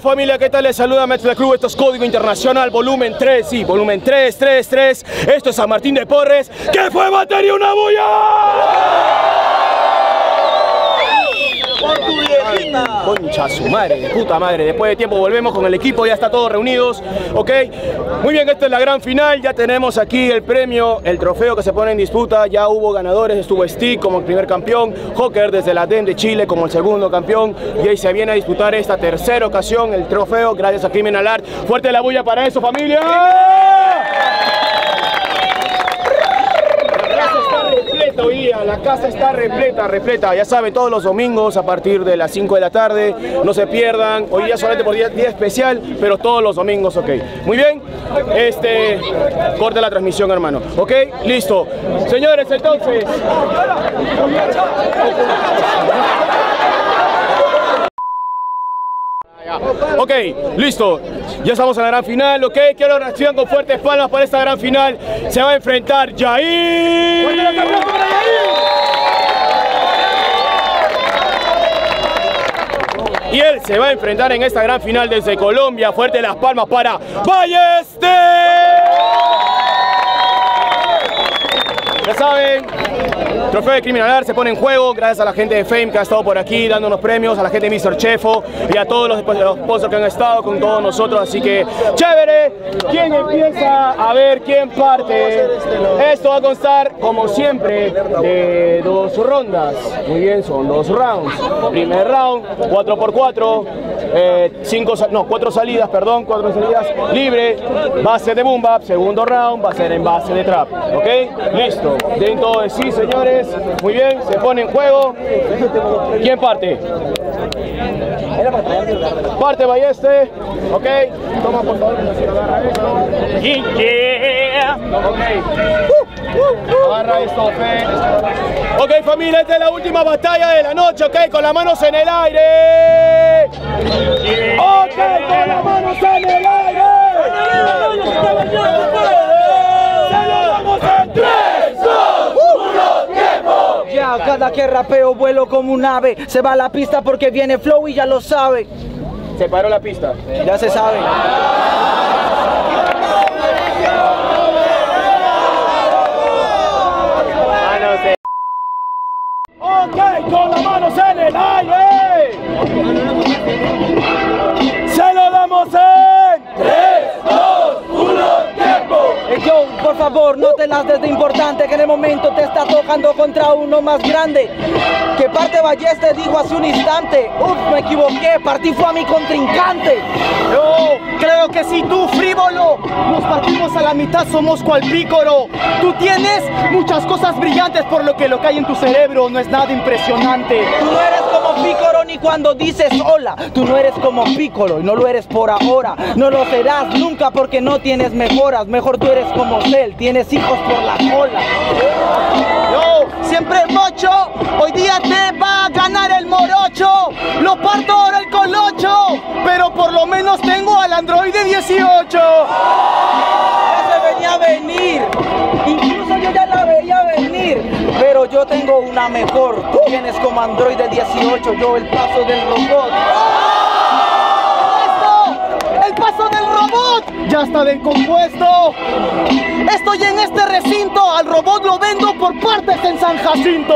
familia, ¿qué tal? Les saluda Metro Club, esto es Código Internacional, volumen 3, sí, volumen 3, 3, 3. Esto es San Martín de Porres. ¿Qué fue batería una bulla? Concha su madre, de puta madre. Después de tiempo volvemos con el equipo, ya está todos reunidos. Ok, muy bien, esta es la gran final. Ya tenemos aquí el premio, el trofeo que se pone en disputa. Ya hubo ganadores, estuvo Stick como el primer campeón, Joker desde la DEN de Chile como el segundo campeón. Y ahí se viene a disputar esta tercera ocasión el trofeo gracias a Criminal Art. Fuerte la bulla para eso, familia. La casa está repleta, repleta. Ya saben, todos los domingos a partir de las 5 de la tarde, no se pierdan. Hoy día solamente por día, día especial, pero todos los domingos, ok. Muy bien, este, corta la transmisión, hermano. Ok, listo. Señores, entonces. Ok, listo. Ya estamos en la gran final, ok. Quiero reacción con fuertes palmas para esta gran final. Se va a enfrentar Jair. Y él se va a enfrentar en esta gran final desde Colombia. Fuerte las palmas para Balleste. Ya saben, Trofeo de Criminalar se pone en juego gracias a la gente de Fame que ha estado por aquí dándonos premios, a la gente de Mr. Chefo y a todos los, los sponsors que han estado con todos nosotros. Así que, chévere. ¿Quién empieza? A ver, ¿quién parte? Esto va a constar, como siempre, de dos rondas. Muy bien, son dos rounds. Primer round, 4x4, eh, cinco, no, cuatro salidas, perdón, cuatro salidas libre, base de boom bap. Segundo round va a ser en base de trap. ¿Ok? Listo. Dentro de sí, señores. Muy bien, se pone en juego. ¿Quién parte? Parte Balleste. Ok. Toma por favor. Yeah. Ok. Agarra esto, Fe. Ok, familia, esta es la última batalla de la noche, ok, con las manos en el aire. Ok, con las manos en el aire. Ya, cada que rapeo vuelo como un ave. Se va a la pista porque viene flow y ya lo sabe. Se paró la pista. Ya se sabe. Con las manos en el aire. Se lo damos en 3, 2, 1, tiempo. Eh, Yo, por favor, no te las de importante que en el momento te está tocando contra uno más grande. Que parte Balleste dijo hace un instante. Uf, me equivoqué, partí fue a mi contrincante. Yo creo que si tú frívolo nos partimos a la mitad somos cual pícoro. Tú tienes muchas cosas brillantes por lo que lo que hay en tu cerebro no es nada impresionante. Pícoro ni cuando dices hola. Tú no eres como Pícoro y no lo eres por ahora. No lo serás nunca porque no tienes mejoras. Mejor tú eres como Cell, tienes hijos por la cola. Yo siempre mocho, hoy día te va a ganar el morocho. Lo parto ahora el colocho, pero por lo menos tengo al Android 18. Tengo una mejor. Tú tienes como Android de 18, yo el paso del robot. El paso del robot ya está descompuesto. Estoy en este recinto, al robot lo vendo por partes en San Jacinto.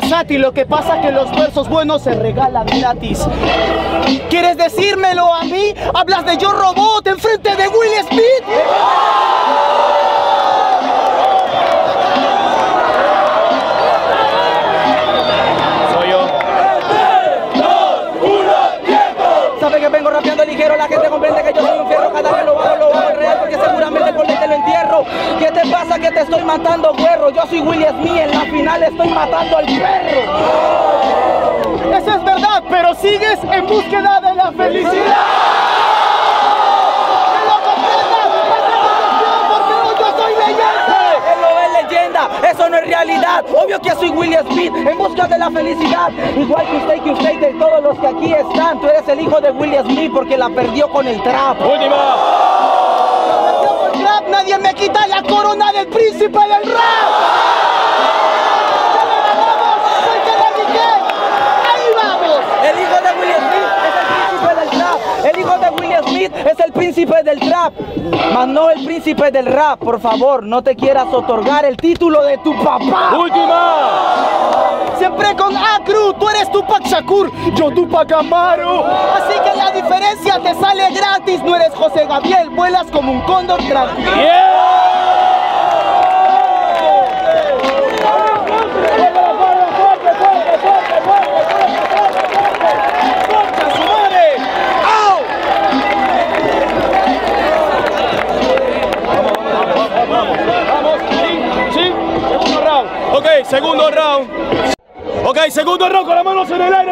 Versátil, lo que pasa es que los versos buenos se regalan gratis. ¿Quieres decírmelo a mí? ¿Hablas de yo robot enfrente de Will Smith? Soy yo. Sabe que vengo rapeando ligero, la gente comprende que yo soy estoy matando, güerro? Yo soy Willy Smith, en la final estoy matando al perro. Eso es verdad, pero sigues en búsqueda de la felicidad. ¡Que lo comprendas! ¡Pasa la canción, porque yo soy leyenda! Él lo es leyenda, realidad. Obvio que soy William Smith en busca de la felicidad. Igual que usted, que usted, de todos los que aquí están. Tú eres el hijo de William Smith porque la perdió con el trap. Última. Nadie me quita la corona del príncipe del rap. ¡Ya le ganamos! ¡Soy que la dije! ¡Ahí vamos! El hijo de William Smith es el príncipe del trap. El hijo es el príncipe del trap. Mas no el príncipe del rap. Por favor, no te quieras otorgar el título de tu papá. Última. Siempre con Acru, tú eres Tupac Shakur, yo Tupac Amaru. Así que la diferencia te sale gratis, no eres José Gabriel, vuelas como un cóndor tranquilo. Vamos,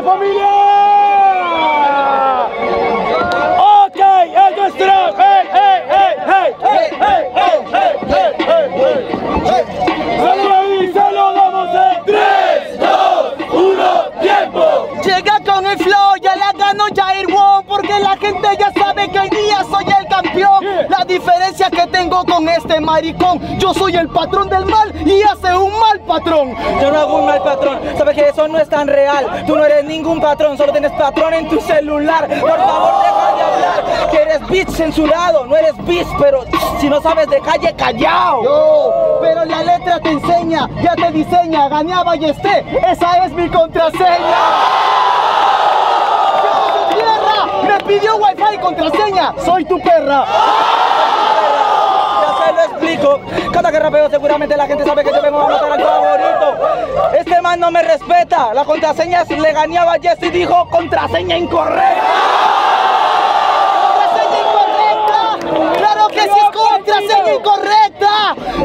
familia. Maricón, yo soy el patrón del mal y hace un mal patrón. Yo no hago un mal patrón, sabes que eso no es tan real. Tú no eres ningún patrón, solo tienes patrón en tu celular. Por favor, deja de hablar, que eres bitch censurado. No eres bitch, pero si no sabes de calle, callao. Yo, pero la letra te enseña, ya te diseña, gané a Ballesté, esa es mi contraseña. Me pidió wifi y contraseña, soy tu perra. Cada que rapeo seguramente la gente sabe que yo vengo a matar al favorito. Este man no me respeta. La contraseña le gané a y dijo contraseña incorrecta. Contraseña incorrecta. Claro que sí es contraseña incorrecta.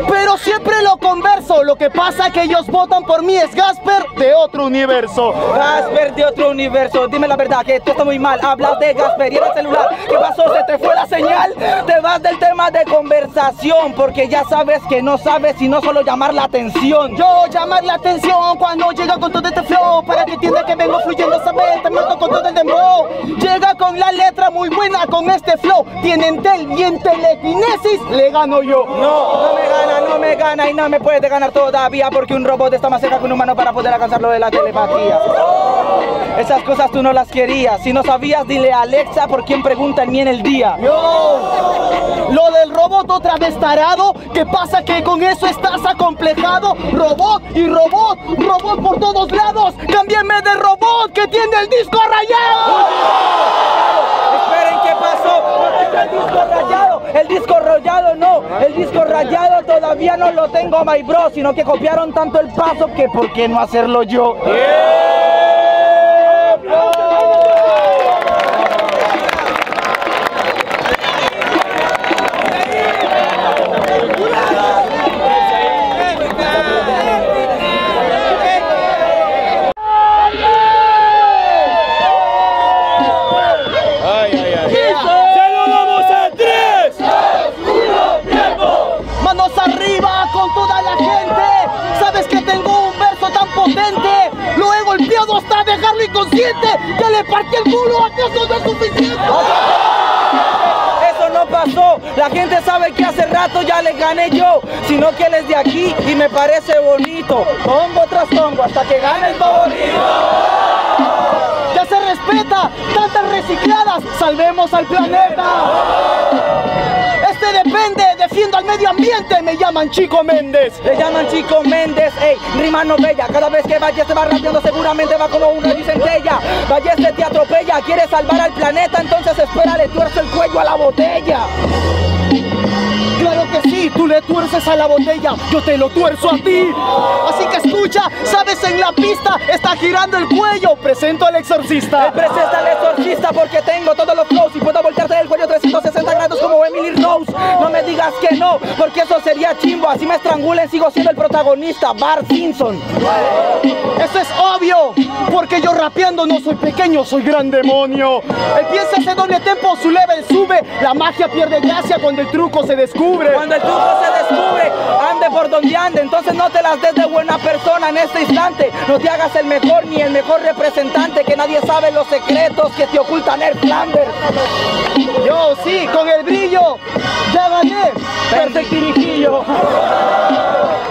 Pero siempre lo converso. Lo que pasa que ellos votan por mí es Gasper de otro universo. Gasper de otro universo, dime la verdad que esto está muy mal. Hablas de Gasper y en el celular. ¿Qué pasó? ¿Se te fue la señal? Te vas del tema de conversación porque ya sabes que no sabes sino solo llamar la atención. Yo llamar la atención cuando llega con todo este flow Para que entienda que vengo fluyendo, sabes, te meto con todo el dembow Llega con la letra muy buena con este flow Tienen tel y en telequinesis le gano yo No, no me gana, no me gana y no me puede ganar todavía porque un robot está más cerca que un humano para poder alcanzar lo de la telepatía. Esas cosas tú no las querías. Si no sabías, dile a Alexa por quién pregunta en mí en el día. Yo, lo del robot otra vez tarado ¿Qué pasa que con eso estás acomplejado? Robot y robot, robot por todos lados Cámbienme de robot que tiene el disco rayado Esperen, ¿qué pasó? El disco rayado. El disco rayado no. El disco rayado todavía no lo tengo, my bro. Sino que copiaron tanto el paso que ¿por qué no hacerlo yo? Ay, ay, ay. ¡Se lo damos en 3, 2, 1, tiempo. Manos arriba con toda la gente. Sabes que tengo un verso tan potente. Lo he golpeado dejarlo inconsciente. Ya le partí el culo, ¿acaso no es suficiente? Eso no pasó. La gente sabe que hace rato ya le gané yo. Sino que él es de aquí y me parece bonito. Tongo tras tongo hasta que gane el favorito. Ya se respeta, tantas recicladas, salvemos al planeta. Medio ambiente, me llaman Chico Méndez. Le llaman Chico Méndez, ey, rima no bella. Cada vez que Valle se va rapeando seguramente va como una centella. Valle te atropella, quiere salvar al planeta, entonces espera, le tuerce el cuello a la botella. Claro que sí, tú le tuerces a la botella, yo te lo tuerzo a ti. Así que escucha, en la pista está girando el cuello, presento al exorcista. Presenta al exorcista porque tengo todos los flows y puedo voltearte el cuello 360 grados como Emily Rose. No me digas que no, porque eso sería chimbo. Así me estrangulen, sigo siendo el protagonista, Bart Simpson. Eso es obvio, porque yo rapeando no soy pequeño, soy gran demonio. Empieza ese doble tempo, su level sube, la magia pierde gracia cuando el truco se descubre. Cuando el truco se descubre, entonces no te las des de buena persona en este instante. No te hagas el mejor ni el mejor representante, que nadie sabe los secretos que te ocultan el Flanders. Yo sí, con el brillo, ya gané. Perfectirijillo.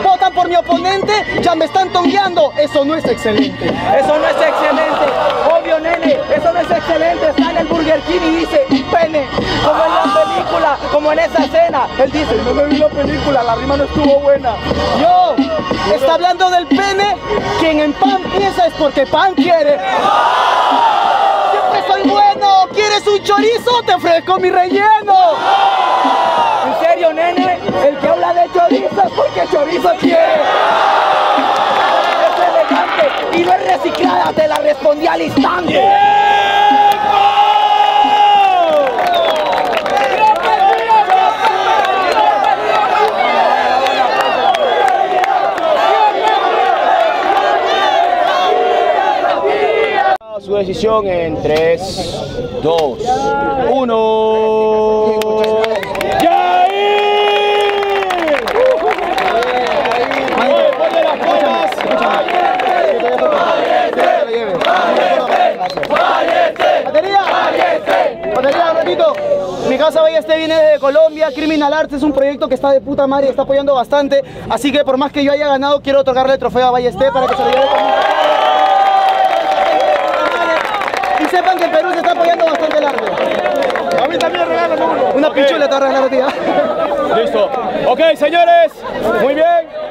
Votan por mi oponente, ya me están tongueando. Eso no es excelente. Eso no es excelente, obvio nene, eso no es excelente. Está en el Burger King y dice pene, como película, en esa escena. Él dice, no me vi la película, la rima no estuvo buena. Yo, está hablando del pene, quien en pan piensa es porque pan quiere. Siempre soy bueno, ¿quieres un chorizo? Te ofrezco mi relleno. En serio, nene, el que habla de chorizo es porque chorizo quiere. Es elegante y no es reciclada, te la respondí al instante. Su decisión en 3, 2, 1. Batería. Batería, un ratito. Mi casa Balleste viene de Colombia. Criminal Arts es un proyecto que está de puta madre y está apoyando bastante. Así que por más que yo haya ganado, quiero otorgarle el trofeo a Balleste para que se lo lleve conmigo. Y sepan que en Perú se está apoyando bastante el arte. A mí también regálame uno. Una Ok. pichula te va a regalar a ti. ¿ah? Listo. Ok, señores. Muy bien.